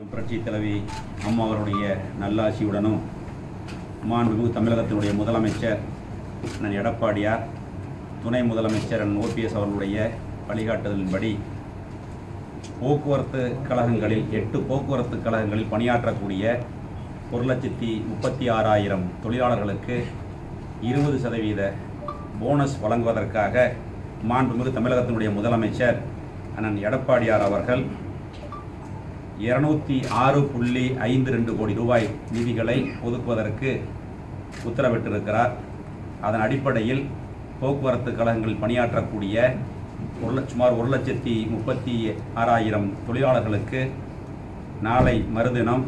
புரட்சி தலைவி அம்மா அவருடைய நல்லாசியுடனும் மாண்புமிகு தமிழகத்தினுடைய முதலமைச்சர் அண்ணன் எடப்பாடியார் துணை முதலமைச்சர் என் ஓபிஎஸ் அவர்களுடைய வழிகாட்டுதலின்படி போக்குவரத்து கழகங்களில் எட்டு போக்குவரத்து கழகங்களில் பணியாற்றக்கூடிய ஒரு லட்சத்தி முப்பத்தி ஆறாயிரம் தொழிலாளர்களுக்கு இருபது சதவீத போனஸ் வழங்குவதற்காக மாண்புமிகு தமிழகத்தினுடைய முதலமைச்சர் அண்ணன் எடப்பாடியார் அவர்கள் இருநூத்தி ஆறு புள்ளி ஐந்து ரெண்டு கோடி ரூபாய் நிதிகளை ஒதுக்குவதற்கு உத்தரவிட்டிருக்கிறார். அதன் அடிப்படையில் போக்குவரத்து கழகங்களில் பணியாற்றக்கூடிய ஒரு லட்ச- சுமார் ஒரு லட்சத்தி முப்பத்தி ஆறாயிரம் தொழிலாளர்களுக்கு நாளை மறுதினம்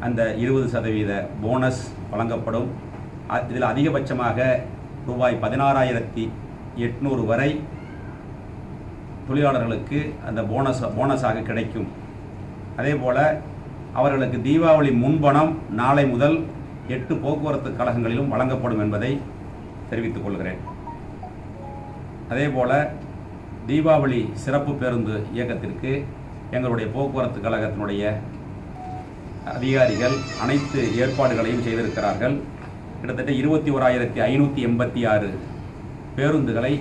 அந்த இருபது சதவீத போனஸ் வழங்கப்படும். இதில் அதிகபட்சமாக ரூபாய் பதினாறாயிரத்தி எட்நூறு வரை தொழிலாளர்களுக்கு அந்த போனஸ் போனஸாக கிடைக்கும். அதே போல அவர்களுக்கு தீபாவளி முன்பணம் நாளை முதல் எட்டு போக்குவரத்து கழகங்களிலும் வழங்கப்படும் என்பதை தெரிவித்துக் கொள்கிறேன். அதே போல தீபாவளி சிறப்பு பேருந்து இயக்கத்திற்கு எங்களுடைய போக்குவரத்து கழகத்தினுடைய அதிகாரிகள் அனைத்து ஏற்பாடுகளையும் செய்திருக்கிறார்கள். கிட்டத்தட்ட இருபத்தி ஓராயிரத்தி ஐநூற்றி எண்பத்தி ஆறு பேருந்துகளை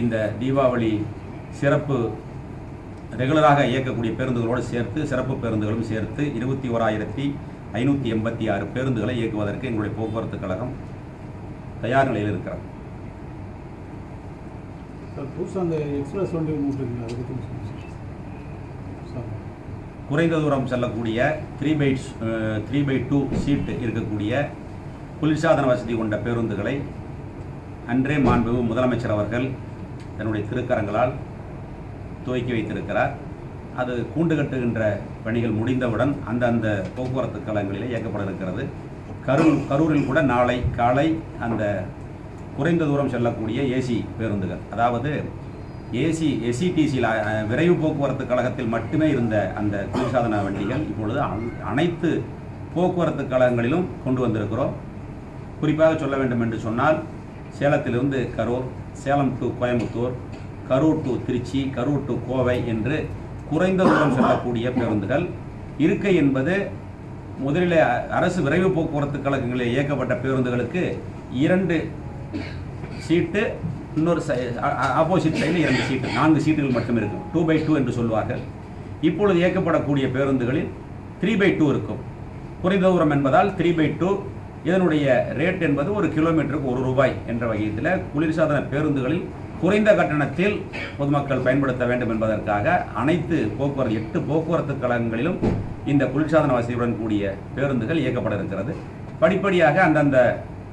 இந்த தீபாவளி சிறப்பு ரெகுலராக இயக்கக்கூடிய பேருந்துகளோடு சேர்த்து சிறப்பு பேருந்துகளும் சேர்த்து இருபத்தி ஓராயிரத்தி ஐநூற்றி எண்பத்தி ஆறு பேருந்துகளை இயக்குவதற்கு எங்களுடைய போக்குவரத்து கழகம் தயார் நிலையில் இருக்கிறது. குறைந்த தூரம் செல்லக்கூடிய three by three by two seat இருக்கக்கூடிய குளிர்சாதன வசதி கொண்ட பேருந்துகளை அன்றே மாண்பு முதலமைச்சர் அவர்கள் தன்னுடைய திருக்கரங்களால் துவக்கி வைத்திருக்கிறார். அது கூண்டு கட்டுகின்ற பணிகள் முடிந்தவுடன் அந்தந்த போக்குவரத்து கழகங்களிலே இயக்கப்பட இருக்கிறது கரூர் கரூரில் கூட நாளை காலை அந்த குறைந்த தூரம் செல்லக்கூடிய ஏசி பேருந்துகள் அதாவது ஏசி எஸ்இடிசியில் விரைவு போக்குவரத்து கழகத்தில் மட்டுமே இருந்த அந்த குளிர்சாதன வண்டிகள் இப்பொழுது அனைத்து போக்குவரத்து கழகங்களிலும் கொண்டு வந்திருக்கிறோம். குறிப்பாக சொல்ல வேண்டும் என்று சொன்னால் சேலத்திலிருந்து Karur Salem to Coimbatore Karur to Trichy Karur to Kovai என்று குறைந்த தூரம் செல்லக்கூடிய பேருந்துகள். இருக்கை என்பது முதலில் அரசு விரைவு போக்குவரத்து கழகங்களில் இயக்கப்பட்ட பேருந்துகளுக்கு இரண்டு சீட்டு இன்னொரு ஆப்போசிட் சைடில் இரண்டு சீட்டு நான்கு சீட்டுகள் மட்டும் இருக்கும். டூ பை டூ என்று சொல்வார்கள் இப்பொழுது இயக்கப்படக்கூடிய பேருந்துகளில் த்ரீ பை டூ இருக்கும். குறைந்த தூரம் என்பதால் த்ரீ பை டூ இதனுடைய ரேட் என்பது ஒரு கிலோமீட்டருக்கு ஒரு ரூபாய் என்ற வகையத்தில் குளிர்சாதன பேருந்துகளில் குறைந்த கட்டணத்தில் பொதுமக்கள் பயன்படுத்த வேண்டும் என்பதற்காக அனைத்து போக்குவரத்து எட்டு போக்குவரத்து கழகங்களிலும் இந்த குளிர்சாதன வசதியுடன் கூடிய பேருந்துகள் இயக்கப்பட இருக்கிறது. படிப்படியாக அந்தந்த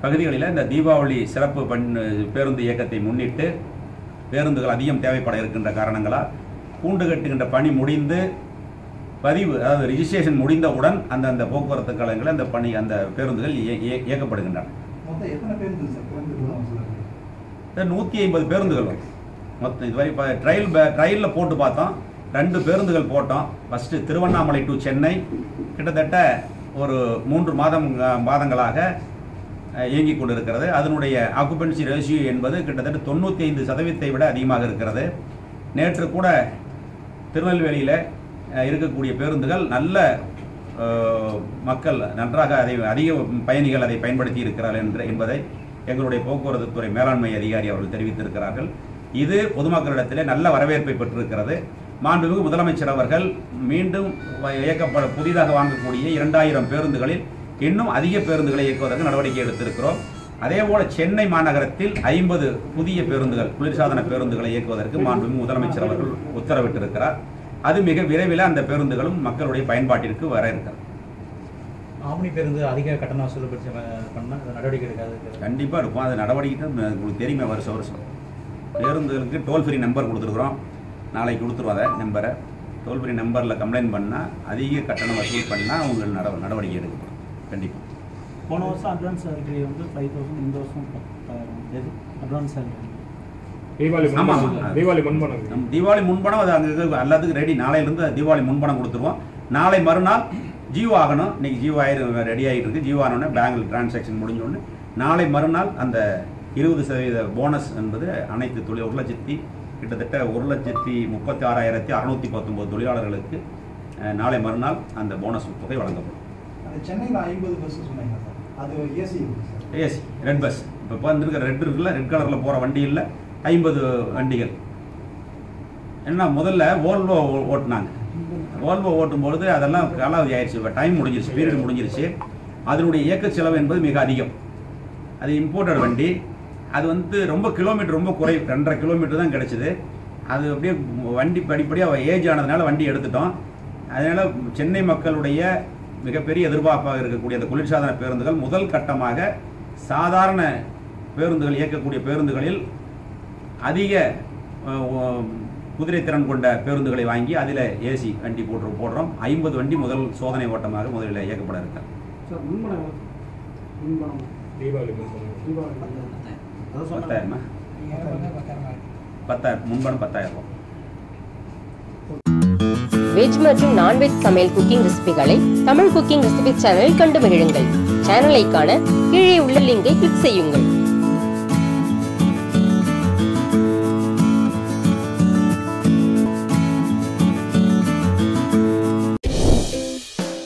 பகுதிகளில் இந்த தீபாவளி சிறப்பு பண் பேருந்து இயக்கத்தை முன்னிட்டு பேருந்துகள் அதிகம் தேவைப்பட இருக்கின்ற காரணங்களால் கூண்டு கட்டுகின்ற பணி முடிந்து பதிவு அதாவது ரிஜிஸ்ட்ரேஷன் முடிந்தவுடன் அந்தந்த போக்குவரத்து கழகங்களில் அந்த பணி அந்த பேருந்துகள் இய- இய- இயக்கப்படுகின்றன. நூற்றி ஐம்பது பேருந்துகள் மொத்தம் இதுவரை இப்போ ட்ரையல் ட்ரையலில் போட்டு பார்த்தோம். ரெண்டு பேருந்துகள் போட்டோம். First Tiruvannamalai to Chennai. கிட்டத்தட்ட ஒரு மூன்று மாதம் மாதங்களாக இயங்கி இயங்கிக் கொண்டிருக்கிறது. அதனுடைய ஆக்குபென்சி ரேஷியோ என்பது கிட்டத்தட்ட தொண்ணூற்றி ஐந்து சதவீதத்தை விட அதிகமாக இருக்கிறது. நேற்று கூட திருநெல்வேலியில் இருக்கக்கூடிய பேருந்துகள் நல்ல மக்கள் நன்றாக அதை அதிக பயணிகள் அதை பயன்படுத்தி இருக்கிறார்கள் என்று என்பதை எங்களுடைய போக்குவரத்து துறை மேலாண்மை அதிகாரி அவர்கள் தெரிவித்திருக்கிறார்கள். இது பொதுமக்களிடத்திலே நல்ல வரவேற்பை பெற்றிருக்கிறது. மாண்புமிகு முதலமைச்சர் அவர்கள் மீண்டும் வ- இயக்கப்பட புதிதாக வாங்கக்கூடிய இரண்டாயிரம் பேருந்துகளில் இன்னும் அதிக பேருந்துகளை இயக்குவதற்கு நடவடிக்கை எடுத்திருக்கிறோம். அதேபோல சென்னை மாநகரத்தில் ஐம்பது புதிய பேருந்துகள் குளிர்சாதன பேருந்துகளை இயக்குவதற்கு மாண்புமிகு முதலமைச்சர் அவர்கள் உத்தரவிட்டிருக்கிறார். அது மிக விரைவில் அந்த பேருந்துகளும் மக்களுடைய பயன்பாட்டிற்கு வர இருக்கிறது. ஆம்னி பேருந்து அதிக கட்டணம் வசூல் பண்ண நடவடிக்கை எடுக்காது கண்டிப்பாக இருக்கும். அது நடவடிக்கை தான் உங்களுக்கு தெரியுமே வருஷம் வருஷம். பேருந்துகளுக்கு டோல் ஃப்ரீ நம்பர் கொடுத்துருக்குறோம். நாளைக்கு கொடுத்துருவோம் அதை நம்பரை டோல் ஃப்ரீ நம்பரில் கம்ப்ளைண்ட் பண்ணால் அதிக கட்டணம் வசூல் பண்ணால் அவங்க நட நடவடிக்கை எடுக்கப்படும். கண்டிப்பாக போன வருஷம் அட்வான்ஸ் சேலரி வந்து ஃபைவ் தௌசண்ட் இந்த வருஷம் பத்தாயிரம். எது? Advance salary Deepavali. தீபாவளி முன்பணம். நம் தீபாவளி முன்பணம் அது அங்கே எல்லாத்துக்கும் ரெடி நாளையிலேருந்து தீபாவளி முன்பணம் கொடுத்துருவோம். நாளை மறுநாள் ஜியோ ஆகணும் இன்னைக்கு ஜியோ ஆயிரம் ரெடி ஆகிட்டு இருக்கு ஜியோ ஆனோடனே பேங்கில் டிரான்சாக்ஷன் முடிஞ்சோடனே நாளை மறுநாள் அந்த இருபது சதவீத போனஸ் என்பது அனைத்து தொழில் ஒரு லட்சத்தி கிட்டத்தட்ட ஒரு லட்சத்தி முப்பத்தி ஆறாயிரத்தி அறுநூத்தி பத்தொன்பது தொழிலாளர்களுக்கு நாளை மறுநாள் அந்த போனஸ் தொகை வழங்கப்படும். சென்னையில் ஐம்பது பஸ் சொன்னீங்க அது ஏசி ஏசி ரெட் பஸ் இப்போ வந்துருக்க ரெட் இருக்குல்ல ரெட் கலரில் போகிற வண்டி இல்லை ஐம்பது வண்டிகள். என்ன முதல்ல ஓல்வோ ஓட்டுனாங்க. ஓல்வோ ஓட்டும் பொழுது அதெல்லாம் காலாவதி ஆயிடுச்சு. இப்போ டைம் முடிஞ்சிருச்சு பீரியட் முடிஞ்சிருச்சு. அதனுடைய இயக்க செலவு என்பது மிக அதிகம். அது இம்போர்ட்டட் வண்டி. அது வந்து ரொம்ப கிலோமீட்டர் ரொம்ப குறை ரெண்டரை கிலோமீட்டர் தான் கிடைச்சிது. அது அப்படியே வண்டி படிப்படியாக ஏஜ் ஆனதுனால வண்டி எடுத்துட்டோம். அதனால் சென்னை மக்களுடைய மிகப்பெரிய எதிர்பார்ப்பாக இருக்கக்கூடிய அந்த குளிர்சாதன பேருந்துகள் முதல் கட்டமாக சாதாரண பேருந்துகள் இயக்கக்கூடிய பேருந்துகளில் அதிக அஹ், ஒ- குதிரைத்திறன் கொண்ட பேருந்துகளை வாங்கி அதில் ஏசி வண்டி போட்டு போடுறோம். ஐம்பது வண்டி முதல் சோதனை ஓட்டமாக முதலில் இயக்கப்பட இருக்கு சார் முன்பணம் முன்பணம். தீபாவளி தீபாவளி அதான் சொன்னேன். பத்தாயிரமா? பத்தாயிரம் முன்பணம் பத்தாயிரம் ரூபாய். வெஜ் மற்றும் நான்வெஜ் சமையல் குக்கிங் ரெசிபிகளை தமிழ் குக்கிங் ரெசிபி சேனலில் கண்டு மகிழுங்கள். சேனலை காண கீழே உள்ள லிங்கை கிளிக் செய்யுங்கள்.